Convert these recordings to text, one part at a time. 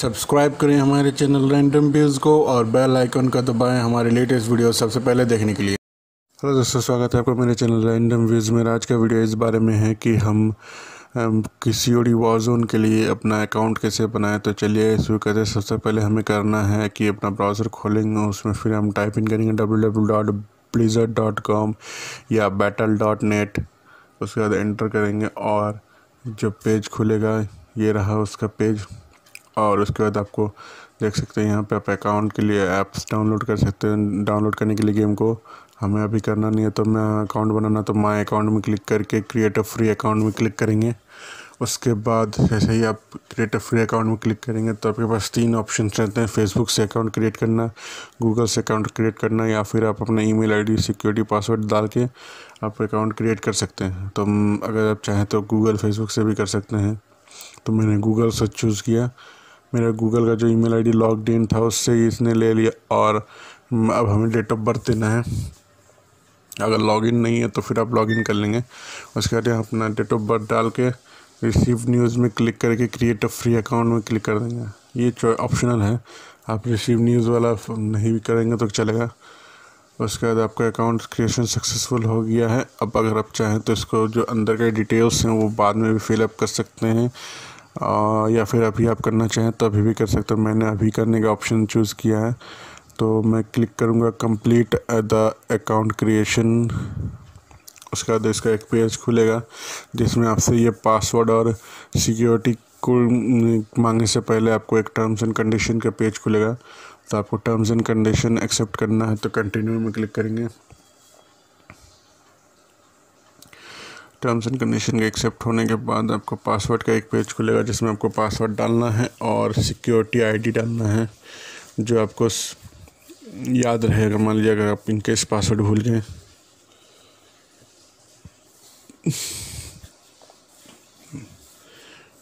Subscribe करें हमारे channel random views को और बेल आइकन का दबाएँ हमारे लेटेस्ट वीडियो सबसे पहले देखने के लिए। हेलो दोस्तों, स्वागत है आपका मेरे चैनल रैंडम व्यूज़ में। आज का वीडियो इस बारे में है कि हम किसी और वॉजोन के लिए अपना अकाउंट कैसे बनाएँ। तो चलिए शुरू करते हैं। सबसे पहले हमें करना है कि अपना ब्राउज़र खोलेंगे उसमें फिर हम टाइप इन करेंगे W W dot dot com या बैटल डॉट नेट उसके बाद एंटर करेंगे और जो पेज खुलेगा, ये रहा उसका पेज और उसके बाद आपको देख सकते हैं यहाँ पे आप अकाउंट के लिए ऐप्स डाउनलोड कर सकते हैं। डाउनलोड करने के लिए गेम को हमें अभी करना नहीं है तो मैं अकाउंट बनाना तो माई अकाउंट में क्लिक करके क्रिएट अ फ्री अकाउंट में क्लिक करेंगे। उसके बाद जैसे ही आप क्रिएट अ फ्री अकाउंट में क्लिक करेंगे तो आपके पास तीन ऑप्शन रहते हैं। फेसबुक से अकाउंट क्रिएट करना गूगल से अकाउंट क्रिएट करना या फिर आप अपना ईमेल आईडी सिक्योरिटी पासवर्ड डाल के आप अकाउंट क्रिएट कर सकते हैं। तो अगर आप चाहें तो गूगल फेसबुक से भी कर सकते हैं। तो मैंने गूगल से चूज़ किया। मेरा गूगल का जो ईमेल आईडी लॉग इन था, उससे ही इसने ले लिया और अब हमें डेट ऑफ़ बर्थ देना है। अगर लॉगिन नहीं है तो फिर आप लॉगिन कर लेंगे। उसके बाद यहाँ अपना डेट ऑफ़ बर्थ डाल के रिसीव न्यूज़ में क्लिक करके क्रिएट अ फ्री अकाउंट में क्लिक कर देंगे। ये ऑप्शनल है। आप रिसीव न्यूज़ वाला नहीं भी करेंगे तो चलेगा। उसके बाद आपका अकाउंट क्रिएशन सक्सेसफुल हो गया है। अब अगर आप चाहें तो इसको जो अंदर के डिटेल्स हैं वो बाद में भी फिलअप कर सकते हैं। या फिर अभी आप करना चाहें तो अभी भी कर सकते हो। मैंने अभी करने का ऑप्शन चूज़ किया है। तो मैं क्लिक करूँगा कंप्लीट द अकाउंट क्रिएशन उसके बाद इसका एक पेज खुलेगा, जिसमें आपसे ये पासवर्ड और सिक्योरिटी को मांगने से पहले आपको एक टर्म्स एंड कंडीशन का पेज खुलेगा। तो आपको टर्म्स एंड कंडीशन एक्सेप्ट करना है तो कंटिन्यू में क्लिक करेंगे। टर्म्स एंड कंडीशन के एक्सेप्ट होने के बाद आपको पासवर्ड का एक पेज खुलेगा जिसमें आपको पासवर्ड डालना है और सिक्योरिटी आईडी डालना है, जो आपको याद रहेगा। मान लीजिए अगर आप इनकेस पासवर्ड भूल गए।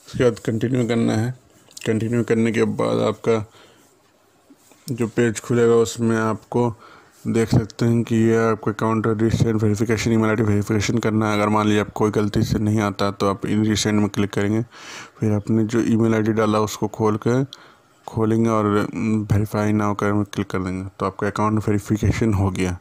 उसके बाद कंटिन्यू करना है। कंटिन्यू करने के बाद आपका जो पेज खुलेगा, उसमें आपको देख सकते हैं कि ये आपको account recent verification email ID verification करना है। अगर मान लीजिए आप कोई गलती से नहीं आता तो आप इन रिसेंट में क्लिक करेंगे। फिर आपने जो ईमेल आईडी डाला, उसको खोल कर खोलेंगे और वेरीफाई नाउ कर में क्लिक कर देंगे। तो आपका अकाउंट वेरिफिकेशन हो गया।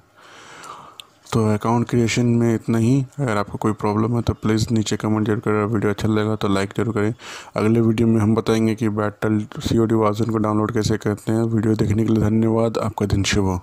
तो अकाउंट क्रिएशन में इतना ही। अगर आपको कोई प्रॉब्लम है तो प्लीज़ नीचे कमेंट ज़रूर करें। वीडियो अच्छा लगेगा तो लाइक ज़रूर करें। अगले वीडियो में हम बताएँगे कि बैटल सी ओ डी वाजन को डाउनलोड कैसे करते हैं। वीडियो देखने के लिए धन्यवाद। आपका दिन शुभ हो।